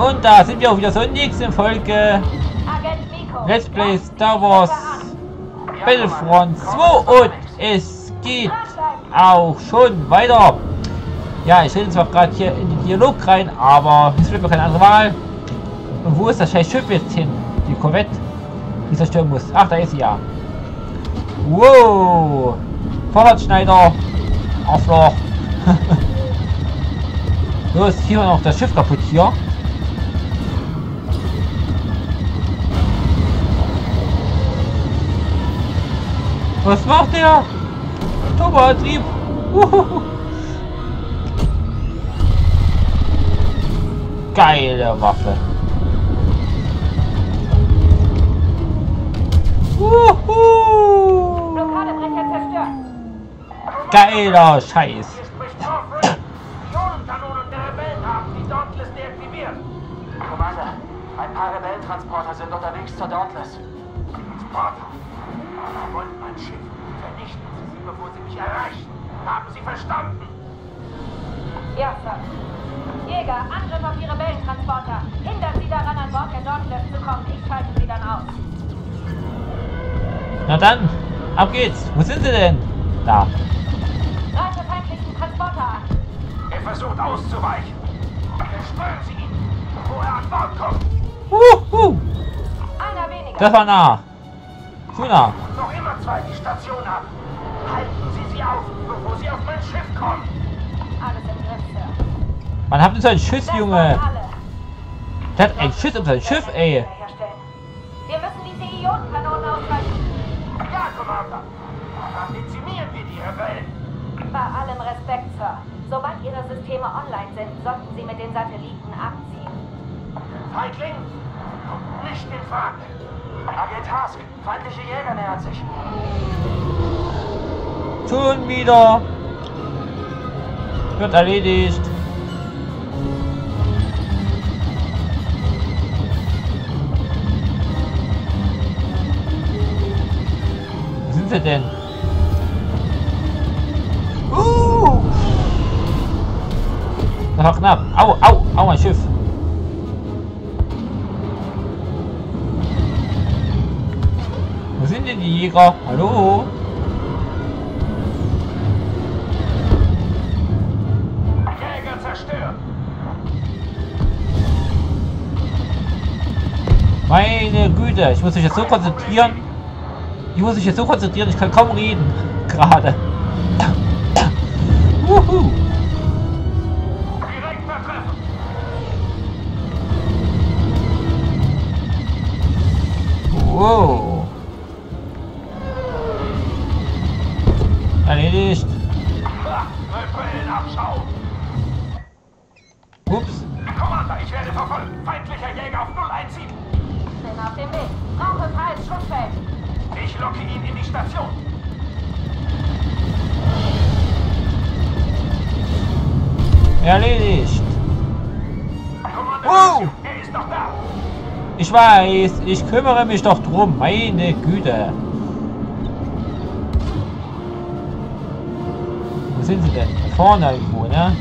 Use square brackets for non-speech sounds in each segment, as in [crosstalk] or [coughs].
Und da sind wir auch wieder zur nächsten Folge. Let's Play Star Wars Battlefront 2 und es geht auch schon weiter. Ja, ich rede zwar gerade hier in den Dialog rein, aber es wird mir keine andere Wahl. Und wo ist das scheiß Schiff jetzt hin? Die Corvette, die zerstören muss. Ach, da ist sie ja. Wow! Vorwärtsschneider! Arschloch! [laughs] Los, hier noch das Schiff kaputt hier. Was macht der? Turboantrieb! Uhuhu. Geile Waffe! Uhu. Geiler Scheiß! Commander, ein paar Rebellentransporter sind unterwegs zur Dauntless. Transporter. Sie wollen mein Schiff. Vernichten Sie sie, bevor sie mich erreichen. Haben Sie verstanden? Ja, Sir. Jäger, Angriff auf die Rebellentransporter. Hindern Sie daran, an Bord der Dauntless zu kommen. Ich schalte sie dann aus. Na dann, ab geht's! Wo sind sie denn? Da. Greife feindlichen Transporter an. Er versucht auszuweichen. Zerstören Sie ihn, bevor er an Bord kommt. Uhu. Einer weniger. Das war nah. Nah. Noch immer zwei die Station ab. Halten Sie sie auf, bevor sie auf mein Schiff kommen. Alles im Griff, Sir. Man hat so ein Schiff, Junge. Der hat ein Schiss um sein Schiff, ey. Wir müssen diese Ionenkanonen ausweichen. Ja, Commander. Dann dezimieren wir die Rebellen. Bei allem Respekt, Sir. Sobald Ihre Systeme online sind, sollten Sie mit den Satelliten abziehen. Feigling, kommt nicht in Frage. Agent Hask, feindliche Jäger nähern sich. Schon wieder. Wird erledigt. Wo sind sie denn? Uh! Das war knapp. Au, au, au, mein Schiff. Sind denn die Jäger? Hallo? Jäger zerstört. Meine Güte, ich muss mich jetzt so konzentrieren. Ich muss mich jetzt so konzentrieren, ich kann kaum reden. [laughs] Gerade. [coughs] Wuhu. Wow. Rebellenabschau. Ups. Commander, ich werde verfolgt. Feindlicher Jäger auf 017. Bin auf dem Weg. Brauche freies Schussfeld. Ich locke ihn in die Station. Erledigt. Wow. Er ist noch da. Ich weiß, ich kümmere mich doch drum. Meine Güte. Sind sie denn? Da vorne irgendwo, ne?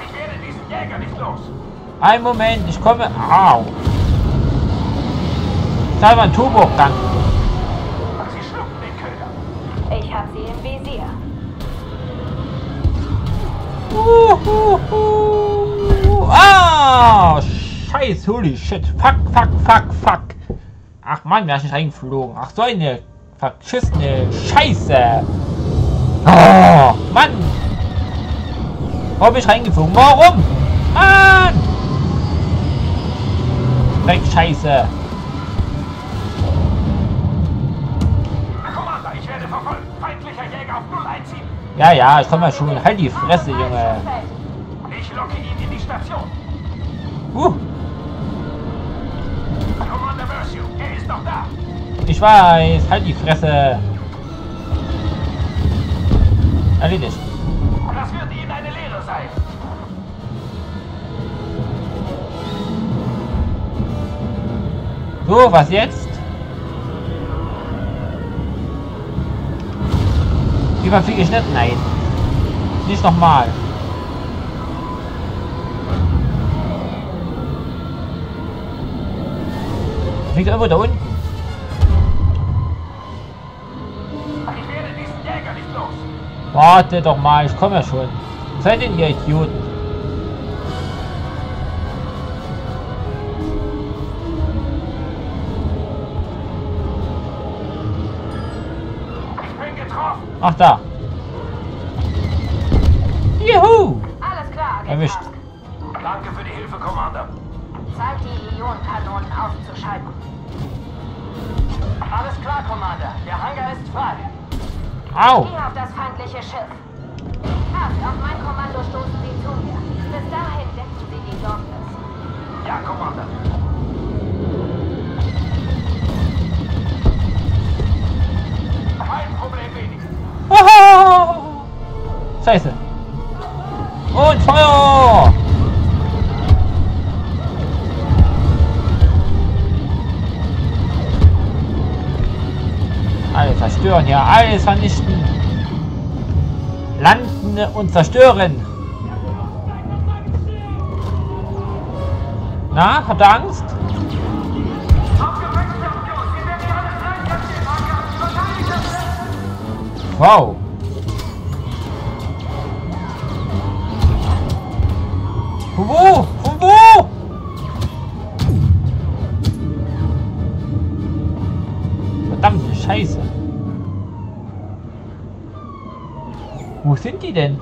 Ich werde diesen Jäger nicht los. Ein Moment, ich komme. Au. Das war ein Turbogang. Sie schlucken den Köder. Ich habe sie im Visier. Uhuhu. Ah, scheiß, holy shit. Fuck, fuck, fuck, fuck. Ach man, wer ist nicht reingeflogen? Ach, so eine verschissene Scheiße. Oh, Mann. Warum bin ich reingeflogen? Warum? Mann. Weg, Scheiße. Commander, ich werde verfolgt. Feindlicher Jäger auf 017. Ja, ja, ich komme schon. Halt die Fresse, Junge. Ich locke ihn in die Station. Uh, Commander Mercio, er ist noch da ich weiß. Halt die Fresse. Erledigt. Das wird Ihnen eine Lehre sein. So, was jetzt? Überfliege ich nicht? Nein. Nicht nochmal. Liegt irgendwo da unten? Warte doch mal, ich komme ja schon. Seid denn ihr Idioten? Ich bin getroffen. Ach da. Juhu! Alles klar, Erwischt. Danke für die Hilfe, Commander. Zeit, die Ionenkanonen auszuschalten. Alles klar, Commander. Der Hangar ist frei. Au! Geh auf das feindliche Schiff. Tusk, auf mein Kommando stoßen Sie zu mir. Bis dahin decken Sie die Dauntless. Ja, Commander. Kein Problem weniger. Hoho! Scheiße. Und Feuer! Zerstören, ja, alles vernichten. Landen und zerstören. Na, habt ihr Angst? Wow. Von sind die denn?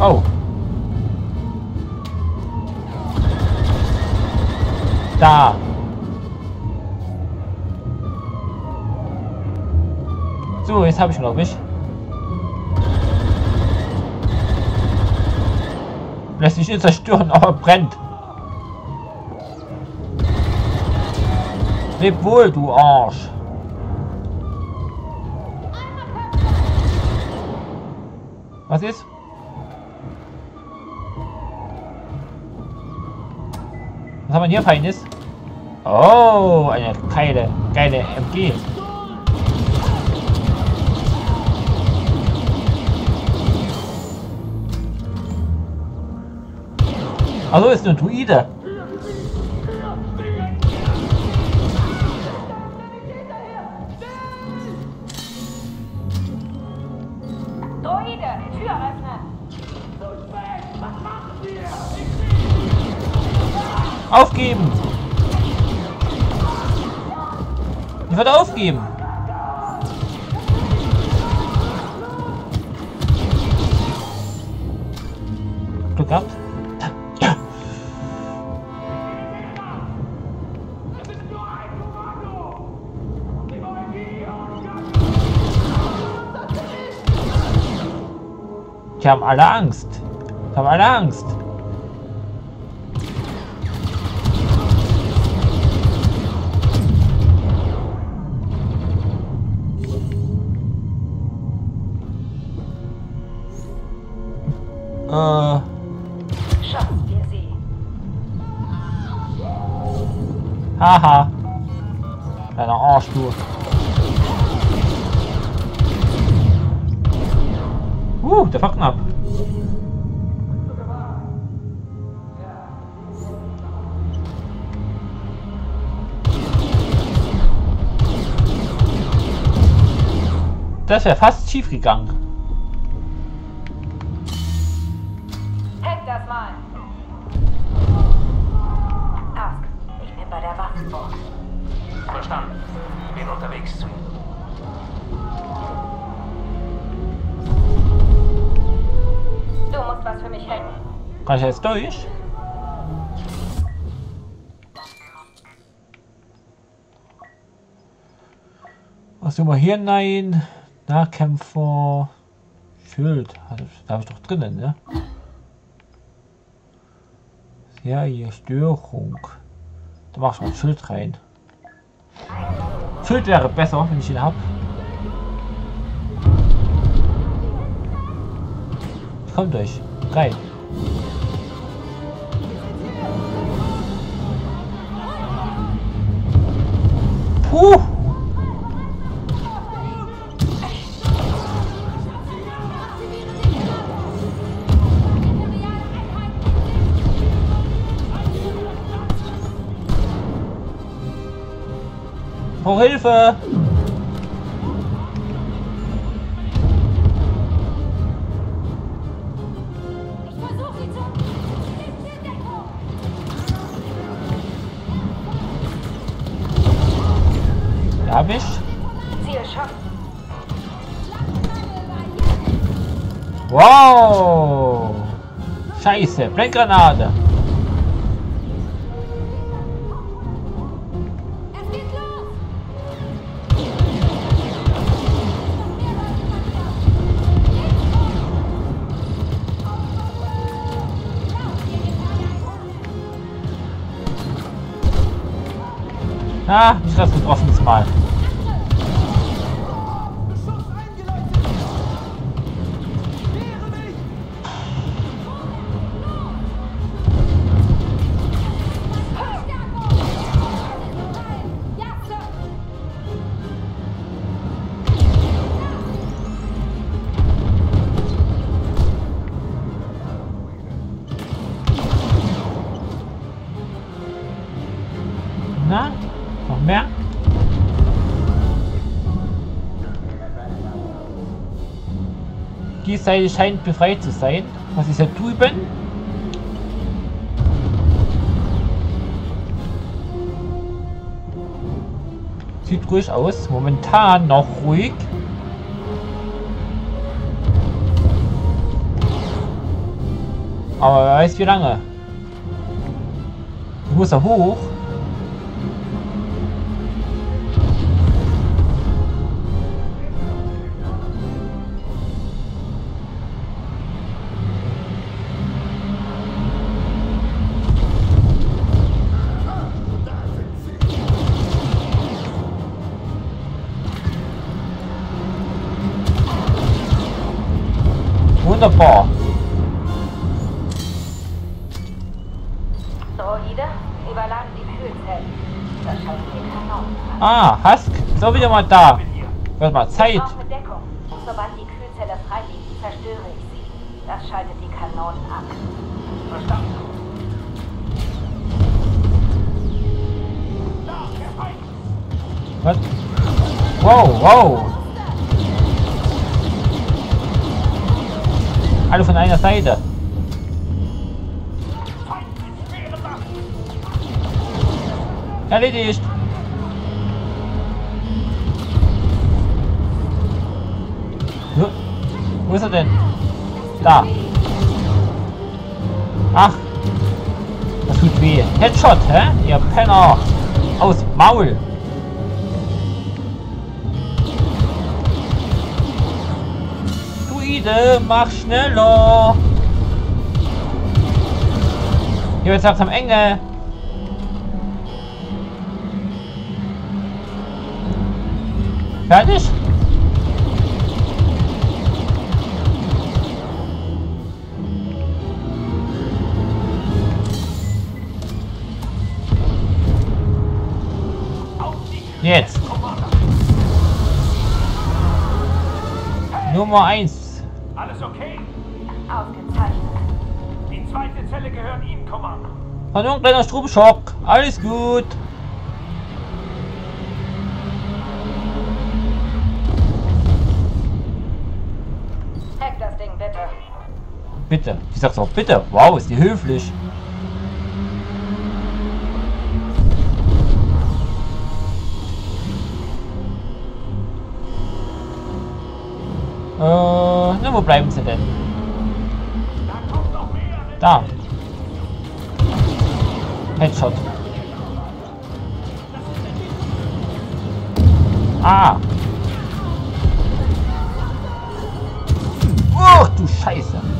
Oh. Da. So, jetzt habe ich glaube ich. Lässt sich nicht zerstören, aber brennt. Leb wohl, du Arsch. Was ist? Was haben wir hier Feines? Oh, eine geile, geile MG. Also ist eine Druide. Aufgeben! Glück gehabt? Die haben alle Angst. Die haben alle Angst. Äh, Schaffen wir sie. haha. Deiner Arsch, du. Uh, der war knapp. Das wäre fast schief gegangen. Hängt das mal. Ask, ich bin bei der Waffenburg. Verstanden. Bin unterwegs zu Ihnen. Du musst was für mich hängen. Kann ich jetzt durch? Was tun wir hier? Nein. Nahkämpfer. Schild. Also, Da habe ich doch drinnen, ne? Ja, hier Störung. Da mach ich mal ein Schild rein. Schild wäre besser, wenn ich ihn hab. Ich komm durch. Rein. Puh. Deckung! Da hab ich. Ziel schaffen. Wow! Scheiße, Blendgranate. Na, nicht das getroffen diesmal. Ja, Seite scheint befreit zu sein. Was ist da drüben? Sieht ruhig aus. Momentan noch ruhig. Aber wer weiß wie lange. Ich muss da hoch. Wunderbar. Droide, überladen die Kühlzellen. Das schaltet die Kanonen an. Ah, Husk ist auch wieder mal da. Wird mal Zeit. Sobald die Kühlzelle freiliegt, zerstöre ich sie. Das schaltet die Kanonen ab. Verstanden. Was? Wow, wow. Alle von einer Seite. Erledigt. Wo ist er denn? Da. Ach. Das tut weh. Headshot, hä? Ihr Penner. Aus Maul. Druide, mach schneller. Hier wird's langsam enge. Fertig? Jetzt. Nummer 1. Alles okay? Ausgezeichnet. Die zweite Zelle gehört Ihnen, Commander. Ein kleiner Stromschock. Alles gut. Hack das Ding bitte. Bitte. Ich sag's auch bitte. Wow, ist die höflich. Äh, na, wo bleiben sie denn? Da. Headshot. Ah. Oh, du Scheiße.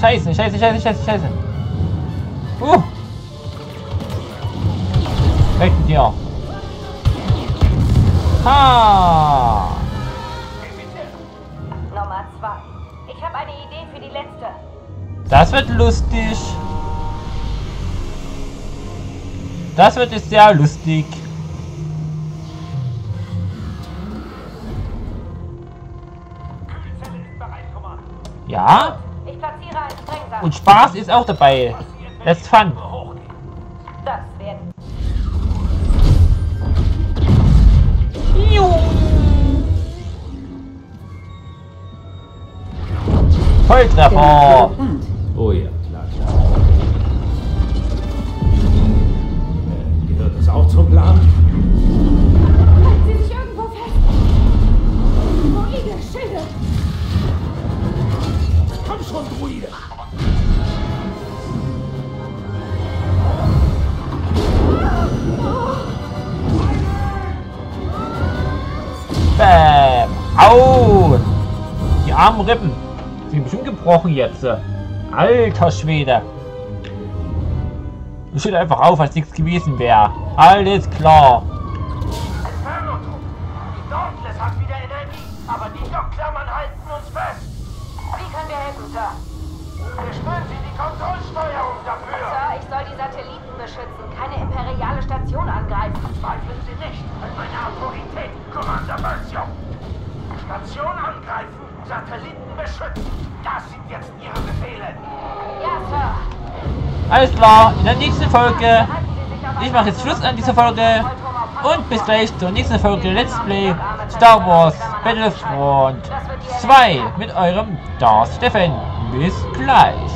Scheiße, scheiße, scheiße, scheiße, scheiße. Uh. Weg mit dir. Ha! Nummer zwei. Ich habe eine Idee für die letzte. Das wird lustig. Das wird jetzt sehr lustig. Ja? Und Spaß ist auch dabei. That's fun. Volltreffer. Oh ja, klar, klar. Äh, gehört das auch zum Plan? Halten Sie sich irgendwo fest! Druide, Schilde! Komm schon, Druide. Armen Rippen. Sind bestimmt gebrochen jetzt. Alter Schwede. Ich steht einfach auf, als nichts gewesen wäre. Alles klar. Inferno-Trupp. Die Dauntless hat wieder Energie, aber die Dockklammern halten uns fest. Wie können wir helfen, Sir? Wir stellen Sie die Kontrollsteuerung dafür. Sir, ich soll die Satelliten beschützen, keine imperiale Station angreifen. Zweifeln Sie nicht an meiner Autorität, Commander. Station angreifen, Satelliten beschützen. Das sind jetzt Ihre Befehle. Ja, Sir. Alles klar. In der nächsten Folge. Ich mache jetzt Schluss an dieser Folge. Und bis gleich zur nächsten Folge Let's Play Star Wars Battlefront 2 mit eurem Darth Steffen. Bis gleich.